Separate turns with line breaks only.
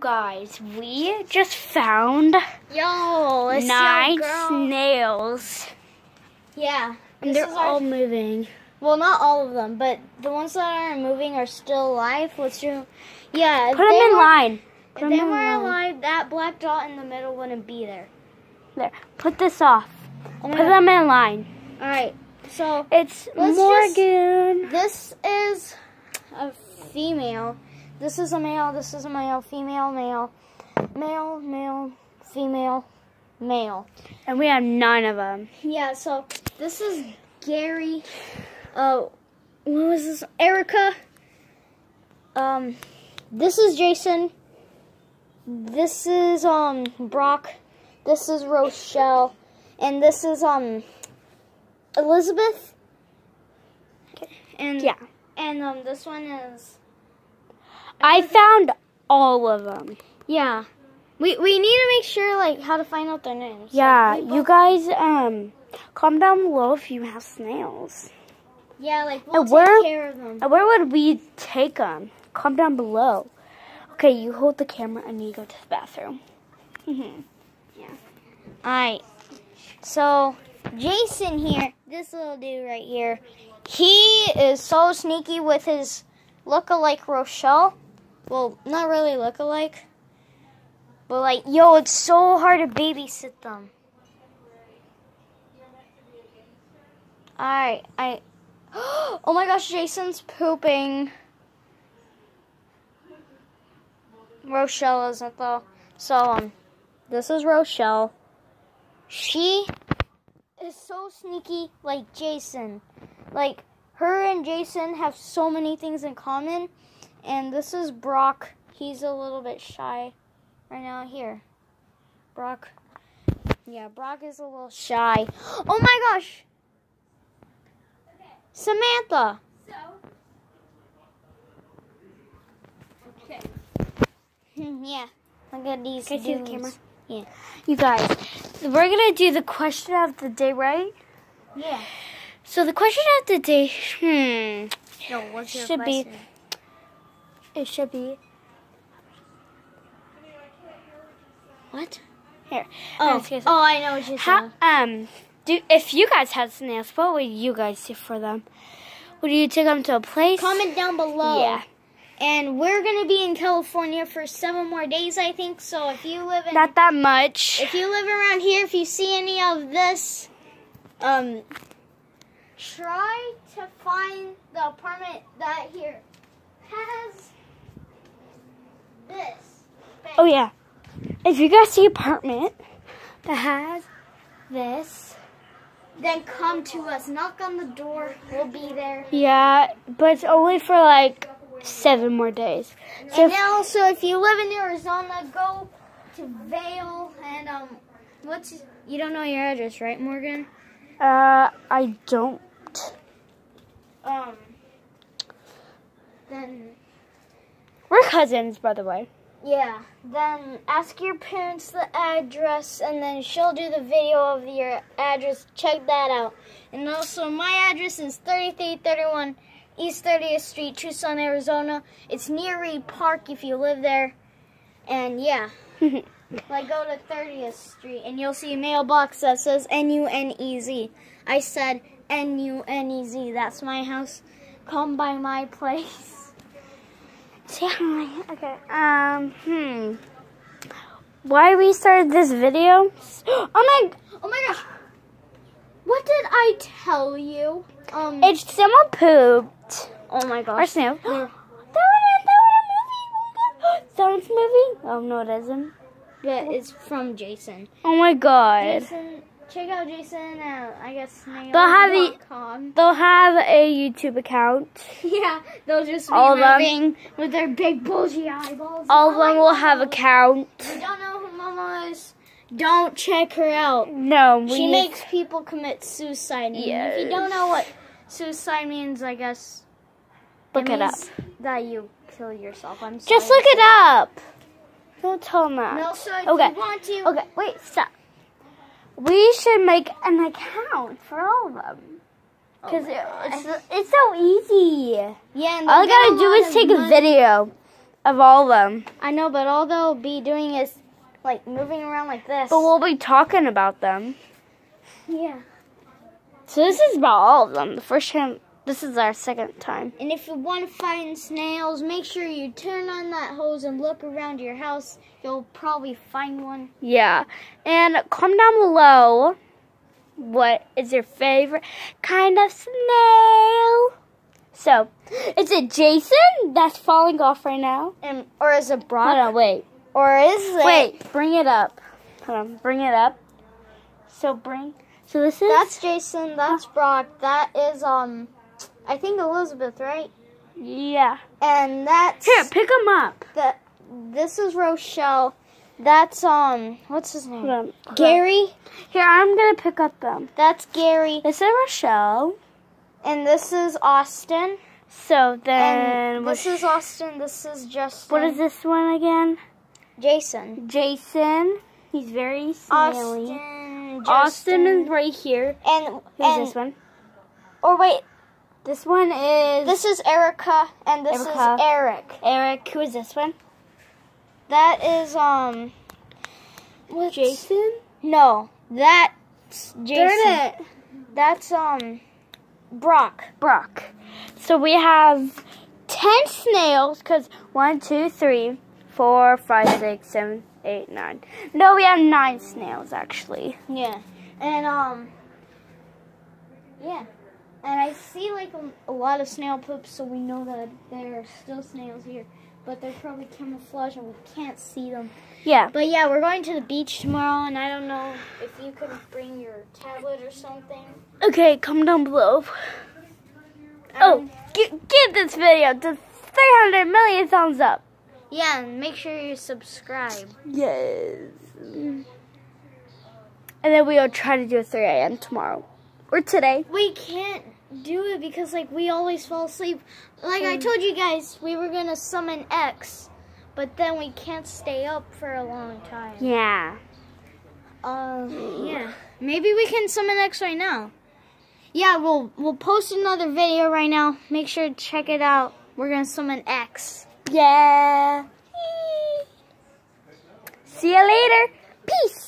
Guys, we just found
Yo,
nine snails.
Yeah.
And they're
is our-
all moving.
well, not all of them, but the ones that aren't moving are still alive. Let's do. Yeah.
Put them in
were-
line.
If
Put
they
'em in
were
line.
alive, that black dot in the middle wouldn't be there.
There. Put this off.
Oh
Put
God.
them in line.
All right. So
It's Morgan.
this is a female. This is a male. This is a male. Female. Male. Male. Male. Female. Male.
And we have nine of them.
Yeah, so this is Gary. Uh, what was this? Erica. Um, this is Jason. This is um Brock. This is Rochelle, and this is um Elizabeth. And
Yeah.
and um this one is
I found all of them.
yeah. We we need to make sure like how to find out their names.
Yeah, you guys, um, comment down below if you have snails.
Yeah, like we'll
And where-
take care of them.
And where would we take them? Comment down below. Okay, you hold the camera and you go to the bathroom.
Mm-hmm. Yeah. Alright. So, Jason here, this little dude right here, he is so sneaky with his look-alike Rochelle. Well, not really look-alike. But, like, yo, it's so hard to babysit them. Alright, I. Oh my gosh, Jason's pooping. Rochelle isn't, though. So, um, this is Rochelle. She is so sneaky like Jason. Like her and Jason have so many things in common. And this is Brock. He's a little bit shy right now here. Brock. Yeah, Brock is a little shy. Oh my gosh. Samantha. Hmm, yeah. Look at these
Can I see the camera?
Yeah.
You guys, we're gonna do the question of the day, right?
Yeah.
So the question of the day, hmm,
No, what's your
Should be-
question?
It should be
What?
here.
Oh,
Let's
oh, I know what you're
How, um, do if you guys had snails, what would you guys do for them? Would you take them to a place?
Comment down below.
Yeah,
And we're gonna be in California for seven more days, I think. So if you live in,
not that much.
if you live around here, if you see any of this, um, try to find the apartment that here has this.
Oh yeah, if you guys see apartment that has this,
Then come to us. Knock on the door. We'll be there.
yeah, but it's only for like seven more days. So
And
if-
also, if you live in Arizona, go to Vail and um, what's you don't know your address, right, Morgan?
uh, I don't.
Um, then
We're cousins, by the way.
yeah, then ask your parents the address, and then she'll do the video of your address. Check that out. And also, my address is 3331 East 30th Street, Tucson, Arizona. It's near Reid Park if you live there. And yeah. Like go to 30th Street and you'll see a mailbox that says N-U-N-E-Z. I said N-U-N-E-Z. That's my house. Come by my place.
Say hi. Okay. Um. Hmm. Why we started this video? Oh my!
Oh my gosh. What did I tell you? Um.
It's someone pooped.
oh my
Or
gosh.
snail. that
Yeah.
one. That one moving. That one's moving. Oh no, it isn't.
But it's from Jason.
Oh my god.
Jason, check out Jason at I guess
They'll have
nail.com.
They'll have a YouTube account.
Yeah, they'll just be
All them.
with their big bulgy eyeballs.
All of them will have
God.
account.
You don't know who Mama is, don't check her out.
No, we
She
need-
makes people commit suicide. And If you don't know what suicide means, I guess
look it up.
means that you kill yourself. I'm sorry.
Just look it up. Don't tell them that.
And also, if
Okay.
you want to,
Okay, wait, stop. We should make an account for all of them. Because
Oh
it's, it's so easy.
yeah, and
All I gotta do is take a video. of all of them.
I know, but all they'll be doing is like moving around like this.
But we'll be talking about them.
yeah.
So this is about all of them. The first time, this is our second time.
And if you want to find snails, make sure you turn on that hose and look around your house. You'll probably find one.
Yeah. And comment down below what is your favorite kind of snail. So, is it Jason that's falling off right now?
And or is it Brock?
Hold on, wait.
Or is it
Wait, bring it up. Hold on, bring it up. So bring. So this is.
That's Jason, that's Brock, that is um I think Elizabeth, right?
Yeah.
And that's
Here, pick them up.
the this is Rochelle. That's um what's his
Hold
name?
on. hold on.
Gary.
Here, I'm gonna pick up them.
That's Gary.
This is Rochelle.
And this is Austin.
So then,
And this is Austin. This is Justin.
what is this one again?
Jason.
Jason. He's very snaily.
Austin.
Austin
Justin.
is right here.
and
Who's
and
this one?
or wait,
This one is
this is Erica and this
Erica.
is Eric.
Eric. Who is this one?
That is um what's-
Jason.
No, that's Jason. That's um Brock.
Brock. So we have ten snails because one, two, three, four, five, six, seven, eight, nine. No, we have nine snails actually.
Yeah. And um yeah. And I see like a, a lot of snail poops, so we know that there are still snails here. But they're probably camouflage and we can't see them.
Yeah.
But yeah, we're going to the beach tomorrow, and I don't know if you could bring your tablet or something.
Okay, comment down below. Oh,
Um,
gi- give this video to 300 million thumbs up.
yeah, and make sure you subscribe.
Yes. And then we'll try to do a 3 a.m. tomorrow. Or today.
We can't do it because like we always fall asleep. Like I told you guys, we were gonna summon X, but then we can't stay up for a long time.
Yeah.
Uh, yeah. Maybe we can summon X right now. Yeah, we'll we'll post another video right now. Make sure to check it out. We're gonna summon X.
Yeah. See you later. Peace.